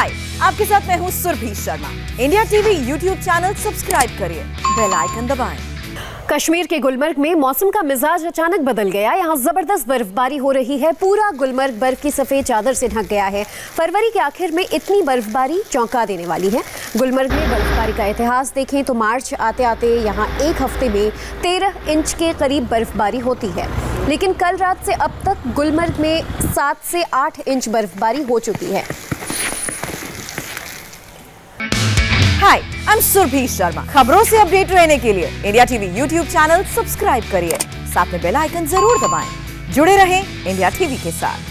हाय आपके साथ मैं हूँ Surbhi Sharma. India TV YouTube channel subscribe करिए, बेल आइकन दबाएँ। कश्मीर के गुलमर्ग में मौसम का मिजाज अचानक बदल गया। यहाँ ज़बरदस्त बर्फबारी हो रही है। पूरा गुलमर्ग बर्फ़ की सफ़ेद चादर से ढक गया है। फरवरी के आखिर में इतनी बर्फबारी चौंका देने वाली है। गुलमर्ग में बर्फबारी का इतिहास देखें तो मार्च आते आते यहाँ एक हफ़्ते में तेरह इंच के करीब बर्फबारी होती है। लेकिन कल रात से अब तक गुलमर्ग में सात से आठ इंच बर्फबारी हो चुकी है। आई एम सुरभि शर्मा खबरों से अपडेट रहने के लिए India TV YouTube channel subscribe करिए। साथ में बेल आइकन ज़रूर दबाएँ। जुड़े रहें इंडिया टीवी के साथ।